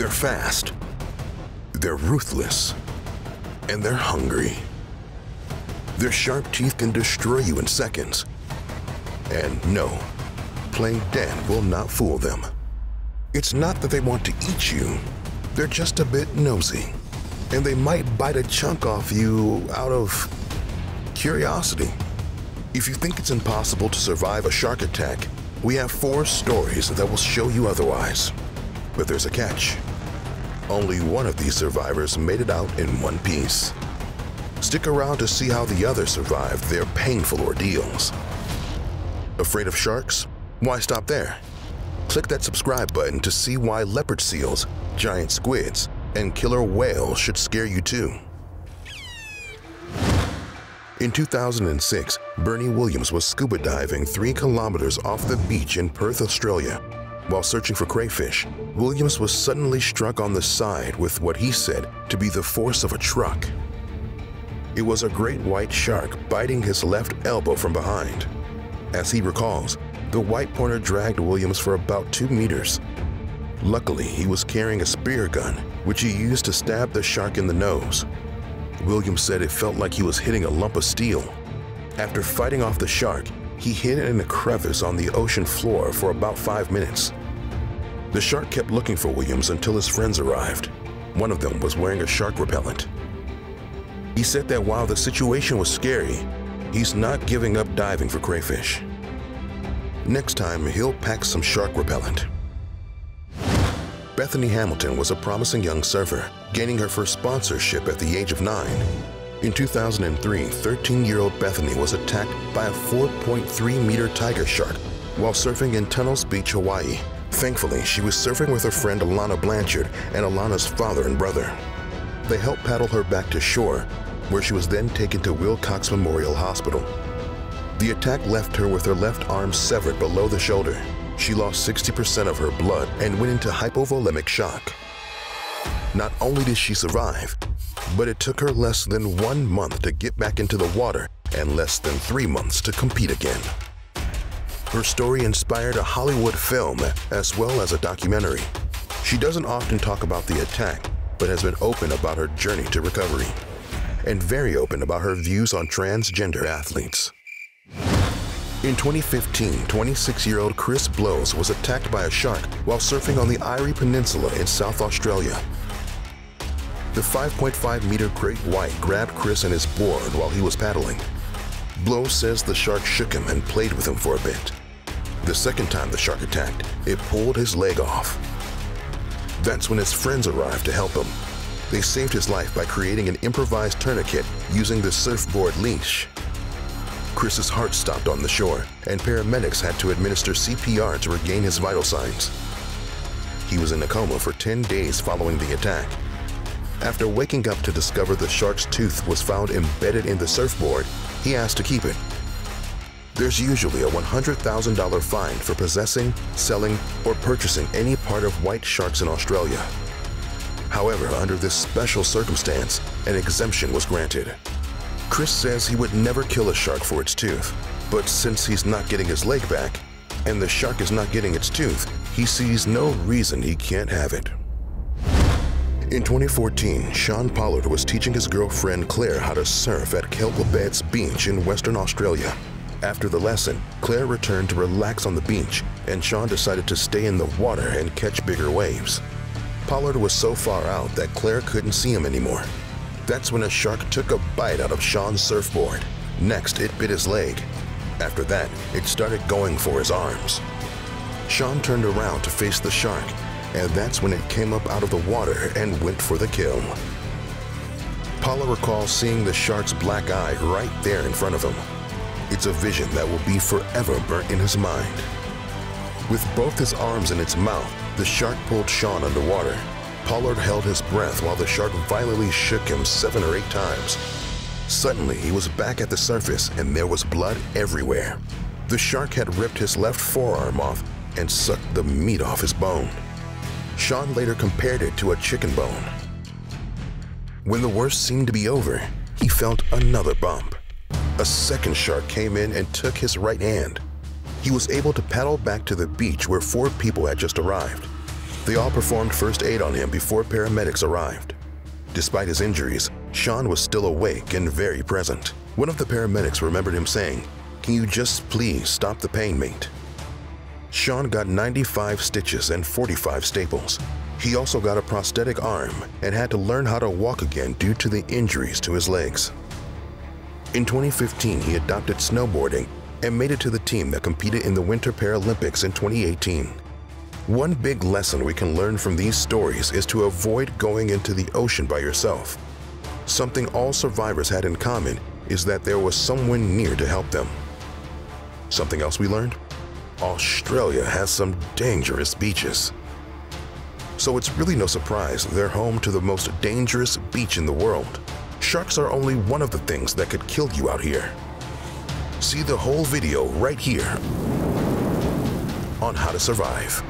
They're fast, they're ruthless, and they're hungry. Their sharp teeth can destroy you in seconds. And no, playing dead will not fool them. It's not that they want to eat you, they're just a bit nosy. And they might bite a chunk off you out of curiosity. If you think it's impossible to survive a shark attack, we have four stories that will show you otherwise. But there's a catch. Only one of these survivors made it out in one piece. Stick around to see how the others survived their painful ordeals. Afraid of sharks? Why stop there? Click that subscribe button to see why leopard seals, giant squids, and killer whales should scare you too. In 2006, Bernie Williams was scuba diving three kilometers off the beach in Perth, Australia. While searching for crayfish, Williams was suddenly struck on the side with what he said to be the force of a truck. It was a great white shark biting his left elbow from behind. As he recalls, the white pointer dragged Williams for about two meters. Luckily, he was carrying a spear gun, which he used to stab the shark in the nose. Williams said it felt like he was hitting a lump of steel. After fighting off the shark, he hid in a crevice on the ocean floor for about five minutes. The shark kept looking for Williams until his friends arrived. One of them was wearing a shark repellent. He said that while the situation was scary, he's not giving up diving for crayfish. Next time, he'll pack some shark repellent. Bethany Hamilton was a promising young surfer, gaining her first sponsorship at the age of nine. In 2003, 13-year-old Bethany was attacked by a 4.3-meter tiger shark while surfing in Tunnels Beach, Hawaii. Thankfully, she was surfing with her friend Alana Blanchard and Alana's father and brother. They helped paddle her back to shore, where she was then taken to Wilcox Memorial Hospital. The attack left her with her left arm severed below the shoulder. She lost 60% of her blood and went into hypovolemic shock. Not only did she survive, but it took her less than one month to get back into the water and less than three months to compete again. Her story inspired a Hollywood film as well as a documentary. She doesn't often talk about the attack, but has been open about her journey to recovery and very open about her views on transgender athletes. In 2015, 26-year-old Chris Blowes was attacked by a shark while surfing on the Eyre Peninsula in South Australia. The 5.5-meter great white grabbed Chris and his board while he was paddling. Blowes says the shark shook him and played with him for a bit. The second time the shark attacked, it pulled his leg off. That's when his friends arrived to help him. They saved his life by creating an improvised tourniquet using the surfboard leash. Chris's heart stopped on the shore, and paramedics had to administer CPR to regain his vital signs. He was in a coma for 10 days following the attack. After waking up to discover the shark's tooth was found embedded in the surfboard, he asked to keep it. There's usually a $100,000 fine for possessing, selling, or purchasing any part of white sharks in Australia. However, under this special circumstance, an exemption was granted. Chris says he would never kill a shark for its tooth, but since he's not getting his leg back, and the shark is not getting its tooth, he sees no reason he can't have it. In 2014, Sean Pollard was teaching his girlfriend Claire how to surf at Kelp Beds Beach in Western Australia. After the lesson, Claire returned to relax on the beach, and Sean decided to stay in the water and catch bigger waves. Pollard was so far out that Claire couldn't see him anymore. That's when a shark took a bite out of Sean's surfboard. Next, it bit his leg. After that, it started going for his arms. Sean turned around to face the shark and that's when it came up out of the water and went for the kill. Pollard recalls seeing the shark's black eye right there in front of him. It's a vision that will be forever burnt in his mind. With both his arms in its mouth, the shark pulled Sean underwater. Pollard held his breath while the shark violently shook him seven or eight times. Suddenly, he was back at the surface and there was blood everywhere. The shark had ripped his left forearm off and sucked the meat off his bone. Sean later compared it to a chicken bone. When the worst seemed to be over, he felt another bump. A second shark came in and took his right hand. He was able to paddle back to the beach where four people had just arrived. They all performed first aid on him before paramedics arrived. Despite his injuries, Sean was still awake and very present. One of the paramedics remembered him saying, Can you just please stop the pain, mate? Sean got 95 stitches and 45 staples. He also got a prosthetic arm and had to learn how to walk again due to the injuries to his legs. In 2015, he adopted snowboarding and made it to the team that competed in the Winter Paralympics in 2018. One big lesson we can learn from these stories is to avoid going into the ocean by yourself. Something all survivors had in common is that there was someone near to help them. Something else we learned? Australia has some dangerous beaches. So it's really no surprise they're home to the most dangerous beach in the world. Sharks are only one of the things that could kill you out here. See the whole video right here on how to survive.